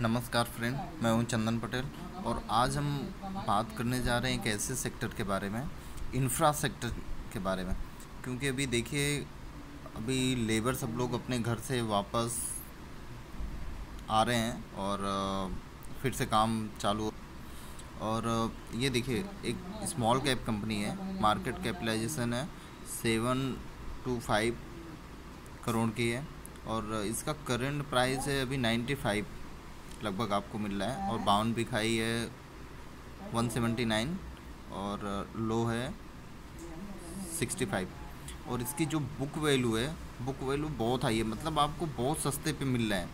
नमस्कार फ्रेंड, मैं हूँ चंदन पटेल और आज हम बात करने जा रहे हैं एक ऐसे सेक्टर के बारे में इंफ्रा सेक्टर के बारे में। क्योंकि अभी देखिए, अभी लेबर सब लोग अपने घर से वापस आ रहे हैं और फिर से काम चालू और ये देखिए, एक स्मॉल कैप कंपनी है मार्केट कैपिटलाइजेशन है सेवन टू फाइव करोड़ की है। और इसका करंट प्राइस है अभी नाइन्टी फाइव लगभग आपको मिल रहा है और बावन भी खाई है वन सेवेंटी नाइन और लो है सिक्सटी फाइव और इसकी जो बुक वैल्यू है बुक वैल्यू बहुत हाई है मतलब आपको बहुत सस्ते पे मिल रहा है।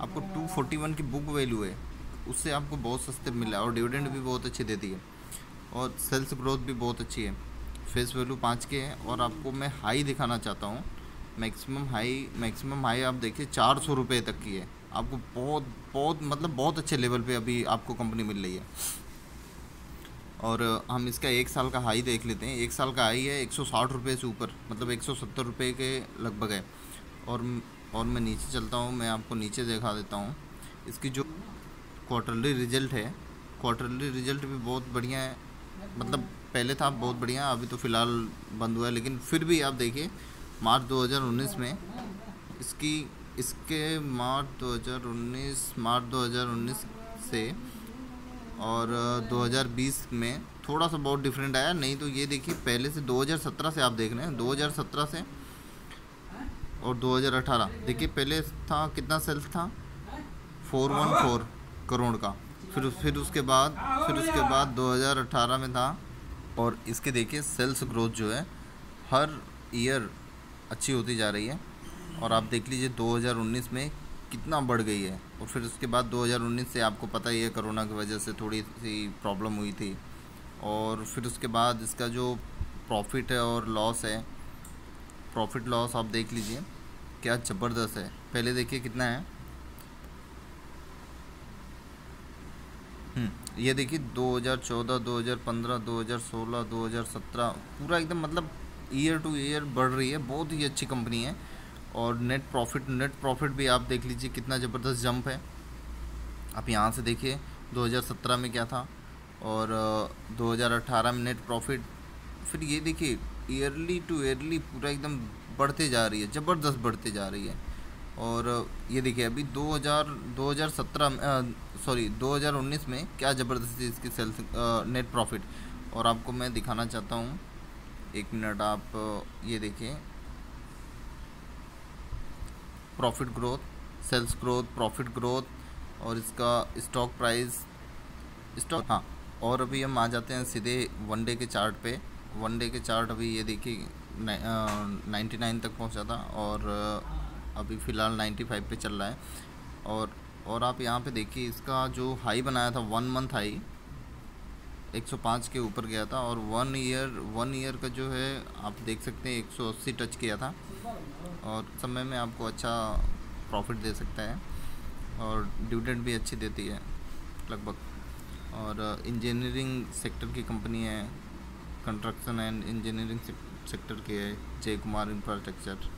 आपको टू फोर्टी वन की बुक वैल्यू है, उससे आपको बहुत सस्ते मिल रहा है और डिविडेंड भी बहुत अच्छी देती है। और सेल्स ग्रोथ भी बहुत अच्छी है। फेस वैल्यू पाँच के है और आपको मैं हाई दिखाना चाहता हूँ। मैक्सिमम हाई मैक्सिमम हाई आप देखिए, चार सौ रुपये तक की है। आपको बहुत बहुत मतलब बहुत अच्छे लेवल पे अभी आपको कंपनी मिल रही है। और हम इसका एक साल का हाई देख लेते हैं। एक साल का हाई है एक सौ साठ रुपये से ऊपर मतलब एक सौ सत्तर रुपये के लगभग है। और और मैं नीचे चलता हूँ, मैं आपको नीचे दिखा देता हूँ। इसकी जो क्वार्टरली रिज़ल्ट है क्वार्टरली रिज़ल्ट भी बहुत बढ़िया है। मतलब पहले था, बहुत बढ़िया, अभी तो फ़िलहाल बंद हुआ है। लेकिन फिर भी आप देखिए, मार्च 2019 में इसकी इसके मार्च 2019 मार्च 2019 से और 2020 में थोड़ा सा बहुत डिफरेंट आया। नहीं तो ये देखिए, पहले से 2017 से आप देख रहे हैं। 2017 से और 2018 देखिए, पहले था कितना सेल्स था? 414 करोड़ का। फिर फिर उसके बाद, फिर उसके बाद 2018 में था और इसके देखिए, सेल्स ग्रोथ जो है, हर ईयर अच्छी होती जा रही है। और आप देख लीजिए 2019 में कितना बढ़ गई है। और फिर उसके बाद 2019 से आपको पता ही है कोरोना की वजह से थोड़ी सी प्रॉब्लम हुई थी। और फिर उसके बाद इसका जो प्रॉफिट है और लॉस है प्रॉफिट लॉस आप देख लीजिए क्या ज़बरदस्त है। पहले देखिए कितना है। हम्म, ये देखिए 2014, 2015, 2016, 2017 पूरा एकदम मतलब ईयर टू ईयर बढ़ रही है बहुत ही अच्छी कंपनी है। और नेट प्रॉफिट नेट प्रॉफिट भी आप देख लीजिए कितना ज़बरदस्त जंप है। आप यहाँ से देखिए 2017 में क्या था और 2018 में नेट प्रॉफिट फिर ये देखिए ईयरली टू ईयरली पूरा एकदम बढ़ते जा रही है, ज़बरदस्त बढ़ते जा रही है। और ये देखिए अभी 2000 2017 सॉरी 2019 में क्या ज़बरदस्त इसकी सेल्स नेट प्रॉफिट और आपको मैं दिखाना चाहता हूँ, एक मिनट आप ये देखिए profit growth, sales growth, profit growth और इसका स्टॉक प्राइस, स्टॉक हाँ और अभी हम आ जाते हैं सीधे वन डे के चार्ट पे। वन डे के चार्ट अभी ये देखिए नाइन्टी नाइन तक पहुँचा था और अभी फ़िलहाल नाइन्टी फाइव पे चल रहा है। और और आप यहाँ पे देखिए, इसका जो हाई बनाया था वन मंथ हाई 105 के ऊपर गया था और वन ईयर वन ईयर का जो है, आप देख सकते हैं 180 टच किया था। और समय में आपको अच्छा प्रॉफिट दे सकता है और डिविडेंड भी अच्छी देती है, लगभग। और इंजीनियरिंग सेक्टर की कंपनी है कंस्ट्रक्शन एंड इंजीनियरिंग सेक्टर की है जय कुमार इंफ्रास्ट्रक्चर